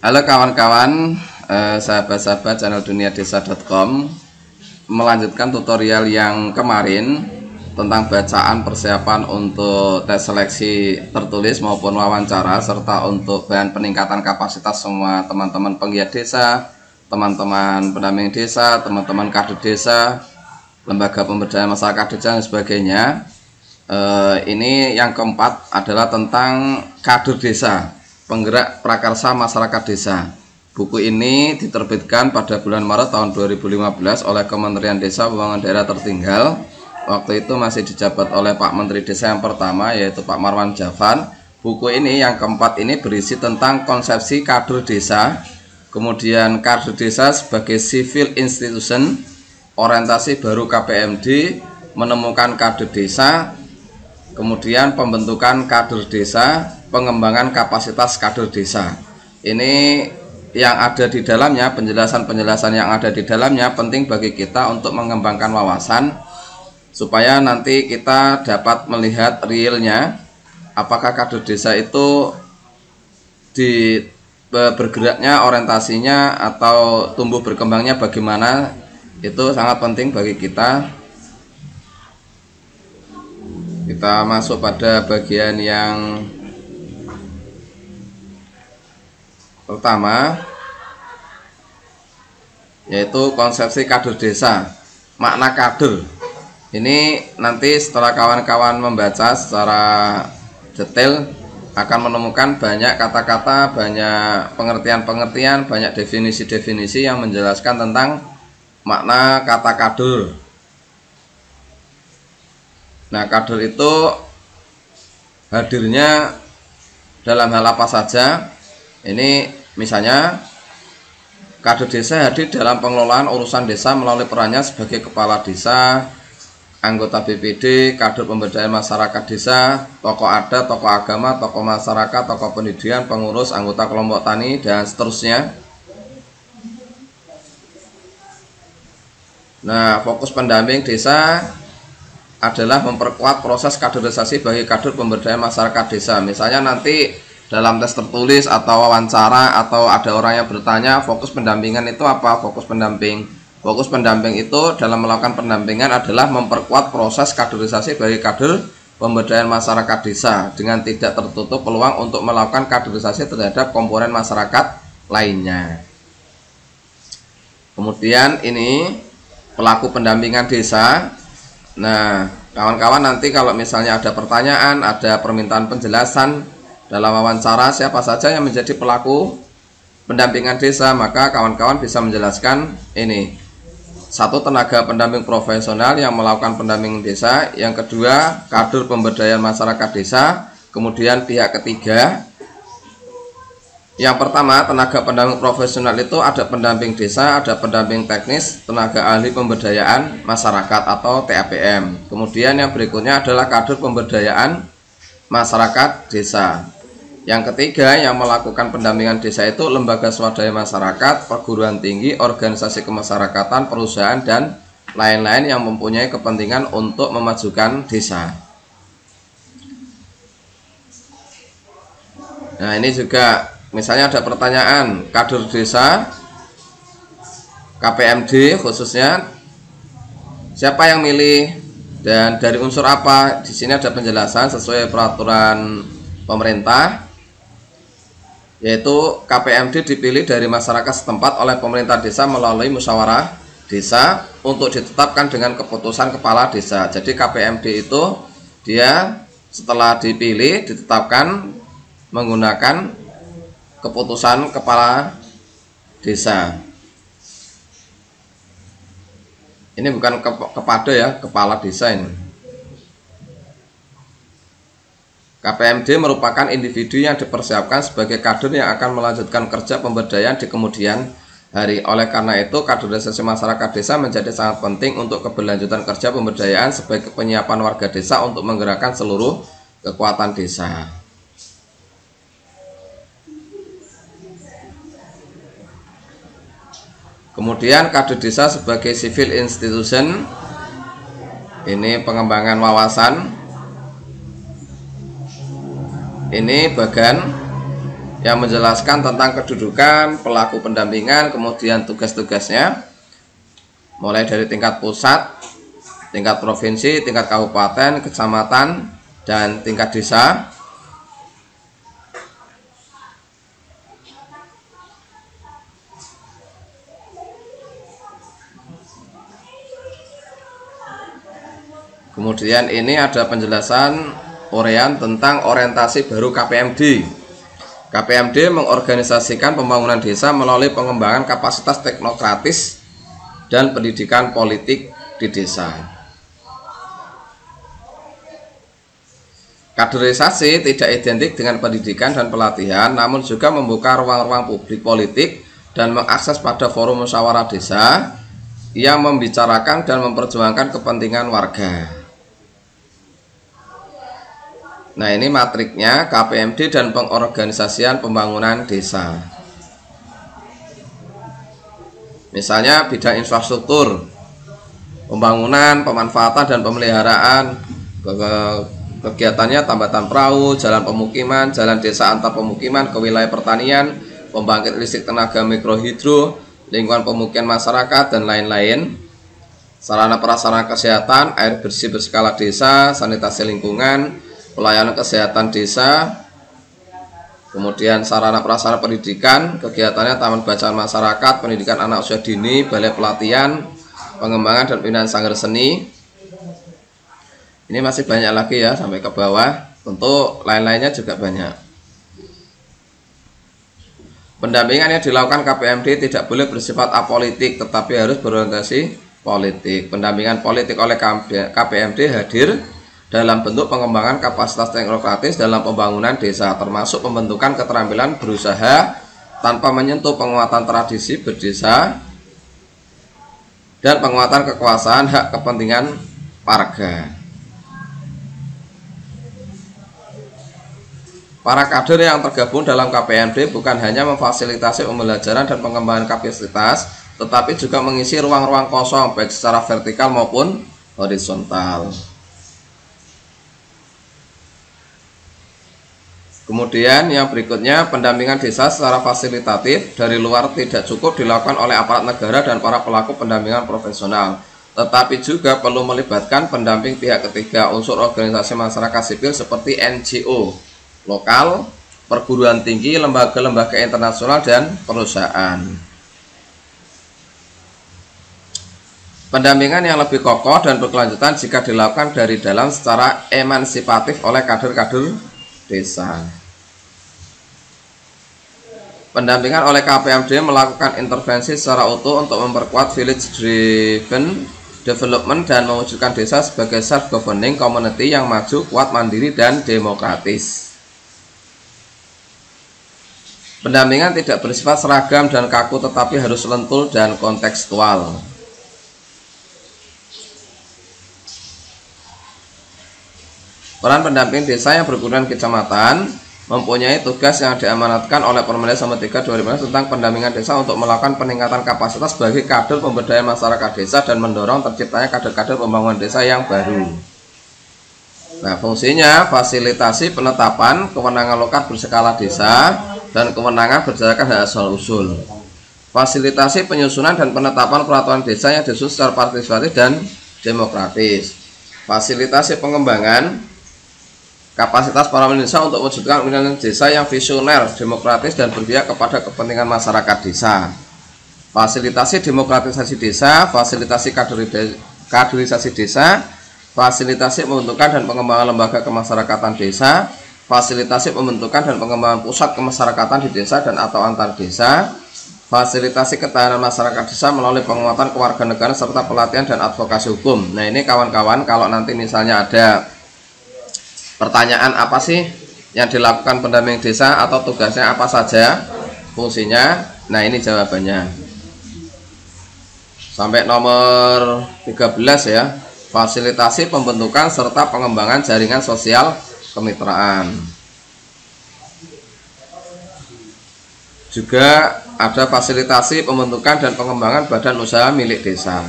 Halo kawan-kawan, eh, sahabat-sahabat channel dunia desa.com Melanjutkan tutorial yang kemarin Tentang bacaan persiapan untuk tes seleksi tertulis maupun wawancara Serta untuk bahan peningkatan kapasitas semua teman-teman penggiat desa Teman-teman pendamping desa, teman-teman kader desa Lembaga pemberdayaan masyarakat desa dan sebagainya. Eh, Ini yang keempat adalah tentang kader desa penggerak prakarsa masyarakat desa. Buku ini diterbitkan pada bulan Maret tahun 2015 oleh Kementerian Desa Pembangunan Daerah Tertinggal. Waktu itu masih dijabat oleh Pak Menteri Desa yang pertama yaitu Pak Marwan Javan. Buku ini yang keempat ini berisi tentang konsepsi kader desa, kemudian kader desa sebagai civil institution, orientasi baru KPMD, menemukan kader desa, kemudian pembentukan kader desa, pengembangan kapasitas kader desa. Ini yang ada di dalamnya, penjelasan-penjelasan yang ada di dalamnya penting bagi kita untuk mengembangkan wawasan supaya nanti kita dapat melihat realnya apakah kader desa itu di bergeraknya orientasinya atau tumbuh berkembangnya bagaimana itu sangat penting bagi kita kita masuk pada bagian yang pertama yaitu konsepsi kader desa makna kader. Ini nanti setelah kawan-kawan membaca secara detail akan menemukan banyak kata-kata banyak pengertian-pengertian banyak definisi-definisi yang menjelaskan tentang makna kata kader. Nah kader itu hadirnya dalam hal apa saja? Ini Misalnya, kader desa hadir dalam pengelolaan urusan desa melalui perannya sebagai kepala desa, anggota BPD, kader pemberdayaan masyarakat desa, tokoh adat, tokoh agama, tokoh masyarakat, tokoh pendidikan, pengurus, anggota kelompok tani, dan seterusnya. Nah, fokus pendamping desa adalah memperkuat proses kaderisasi bagi kader pemberdayaan masyarakat desa. Misalnya nanti dalam tes tertulis atau wawancara atau ada orang yang bertanya fokus pendampingan itu apa? Fokus pendamping. Fokus pendamping itu dalam melakukan pendampingan adalah memperkuat proses kaderisasi bagi kader pemberdayaan masyarakat desa dengan tidak tertutup peluang untuk melakukan kaderisasi terhadap komponen masyarakat lainnya. Kemudian ini pelaku pendampingan desa. Nah kawan-kawan nanti kalau misalnya ada pertanyaan ada permintaan penjelasan dalam wawancara siapa saja yang menjadi pelaku pendampingan desa, maka kawan-kawan bisa menjelaskan ini. Satu tenaga pendamping profesional yang melakukan pendampingan desa, yang kedua kader pemberdayaan masyarakat desa, kemudian pihak ketiga yang pertama, tenaga pendamping profesional itu ada pendamping desa, ada pendamping teknis, tenaga ahli pemberdayaan masyarakat atau TAPM. Kemudian yang berikutnya adalah kader pemberdayaan masyarakat desa. Yang ketiga yang melakukan pendampingan desa itu lembaga swadaya masyarakat, perguruan tinggi, organisasi kemasyarakatan, perusahaan dan lain-lain yang mempunyai kepentingan untuk memajukan desa. Nah, ini juga misalnya ada pertanyaan kader desa KPMD khususnya siapa yang milih dan dari unsur apa? Di sini ada penjelasan sesuai peraturan pemerintah yaitu KPMD dipilih dari masyarakat setempat oleh pemerintah desa melalui musyawarah desa untuk ditetapkan dengan keputusan kepala desa. Jadi KPMD itu dia setelah dipilih ditetapkan menggunakan keputusan kepala desa. Ini bukan kepada ya, kepala desa ini. KPMD merupakan individu yang dipersiapkan sebagai kader yang akan melanjutkan kerja pemberdayaan di kemudian hari. Oleh karena itu, kaderisasi masyarakat desa menjadi sangat penting untuk keberlanjutan kerja pemberdayaan sebagai penyiapan warga desa untuk menggerakkan seluruh kekuatan desa. Kemudian kader desa sebagai civil institution ini pengembangan wawasan ini bagan yang menjelaskan tentang kedudukan pelaku pendampingan, kemudian tugas-tugasnya, mulai dari tingkat pusat, tingkat provinsi, tingkat kabupaten, kecamatan, dan tingkat desa. Kemudian ini ada penjelasan Orean tentang orientasi baru KPMD. KPMD mengorganisasikan pembangunan desa melalui pengembangan kapasitas teknokratis dan pendidikan politik di desa. Kaderisasi tidak identik dengan pendidikan dan pelatihan, namun juga membuka ruang-ruang publik politik dan mengakses pada forum musyawarah desa yang membicarakan dan memperjuangkan kepentingan warga. Nah ini matriknya KPMD dan pengorganisasian pembangunan desa. Misalnya bidang infrastruktur Pembangunan, pemanfaatan dan pemeliharaan. Kegiatannya tambatan perahu, jalan pemukiman, jalan desa antar pemukiman ke wilayah pertanian Pembangkit listrik tenaga mikrohidro, lingkungan pemukiman masyarakat dan lain-lain. Sarana prasarana kesehatan, air bersih berskala desa, sanitasi lingkungan, pelayanan kesehatan desa, kemudian sarana prasarana pendidikan, kegiatannya taman bacaan masyarakat, pendidikan anak usia dini, balai pelatihan, pengembangan dan pembinaan sanggar seni. Ini masih banyak lagi ya sampai ke bawah. Tentu lain-lainnya juga banyak. Pendampingan yang dilakukan KPMD tidak boleh bersifat apolitik tetapi harus berorientasi politik. Pendampingan politik oleh KPMD hadir dalam bentuk pengembangan kapasitas teknokratis dalam pembangunan desa termasuk pembentukan keterampilan berusaha tanpa menyentuh penguatan tradisi berdesa dan penguatan kekuasaan hak kepentingan warga. Para kader yang tergabung dalam KPMD bukan hanya memfasilitasi pembelajaran dan pengembangan kapasitas, tetapi juga mengisi ruang-ruang kosong baik secara vertikal maupun horizontal. Kemudian yang berikutnya pendampingan desa secara fasilitatif dari luar tidak cukup dilakukan oleh aparat negara dan para pelaku pendampingan profesional tetapi juga perlu melibatkan pendamping pihak ketiga unsur organisasi masyarakat sipil seperti NGO lokal, perguruan tinggi, lembaga-lembaga internasional dan perusahaan. Pendampingan yang lebih kokoh dan berkelanjutan jika dilakukan dari dalam secara emansipatif oleh kader-kader desa. Pendampingan oleh KPMD melakukan intervensi secara utuh untuk memperkuat village driven development dan mewujudkan desa sebagai self-governing community yang maju, kuat, mandiri, dan demokratis. Pendampingan tidak bersifat seragam dan kaku tetapi harus lentur dan kontekstual. Peran pendamping desa yang berkebutuhan kecamatan mempunyai tugas yang diamanatkan oleh Permendes nomor 3 2015 tentang pendampingan desa untuk melakukan peningkatan kapasitas bagi kader pemberdayaan masyarakat desa dan mendorong terciptanya kader-kader pembangunan desa yang baru. Nah, fungsinya fasilitasi penetapan kewenangan lokal berskala desa dan kewenangan berdasarkan hak asal usul. Fasilitasi penyusunan dan penetapan peraturan desa yang disusun secara partisipatif dan demokratis. Fasilitasi pengembangan kapasitas para desa untuk mewujudkan pemerintahan desa yang visioner, demokratis dan berpihak kepada kepentingan masyarakat desa. Fasilitasi demokratisasi desa, fasilitasi kaderisasi desa, fasilitasi pembentukan dan pengembangan lembaga kemasyarakatan desa, fasilitasi pembentukan dan pengembangan pusat kemasyarakatan di desa dan atau antar desa, fasilitasi ketahanan masyarakat desa melalui penguatan kewarganegaraan serta pelatihan dan advokasi hukum. Nah ini kawan-kawan kalau nanti misalnya ada Pertanyaan apa sih yang dilakukan pendamping desa atau tugasnya apa saja? Fungsinya? Nah, ini jawabannya. Sampai nomor 13 ya. Fasilitasi pembentukan serta pengembangan jaringan sosial kemitraan. Juga ada fasilitasi pembentukan dan pengembangan badan usaha milik desa.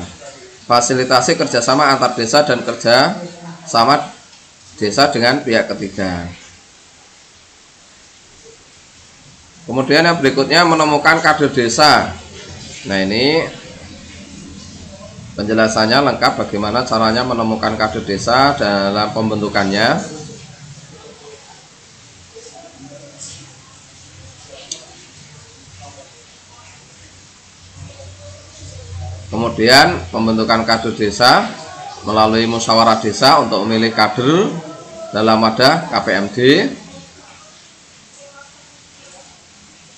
Fasilitasi kerjasama antar desa dan kerja sama desa dengan pihak ketiga. kemudian yang berikutnya menemukan kader desa. Nah ini penjelasannya lengkap bagaimana caranya menemukan kader desa dalam pembentukannya. Kemudian pembentukan kader desa melalui musyawarah desa untuk memilih kader dalam wadah KPMD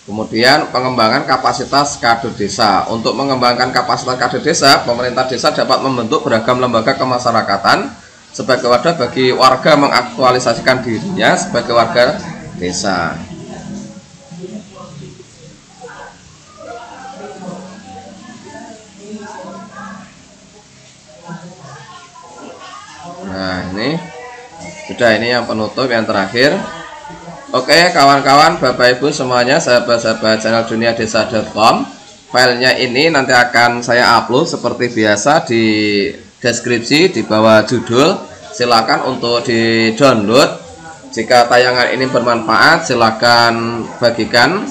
Kemudian pengembangan kapasitas kader desa. Untuk mengembangkan kapasitas kader desa, pemerintah desa dapat membentuk beragam lembaga kemasyarakatan sebagai wadah bagi warga mengaktualisasikan dirinya sebagai warga desa. Sudah ini yang penutup yang terakhir. Oke kawan-kawan Bapak Ibu semuanya sahabat-sahabat channel dunia desa.com Filenya ini nanti akan saya upload seperti biasa di deskripsi di bawah judul Silakan untuk di download Jika tayangan ini bermanfaat silakan bagikan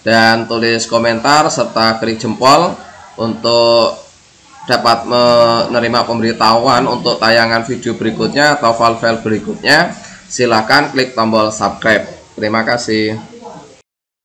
Dan tulis komentar serta klik jempol Untuk dapat menerima pemberitahuan untuk tayangan video berikutnya atau file-file berikutnya silakan klik tombol subscribe. Terima kasih.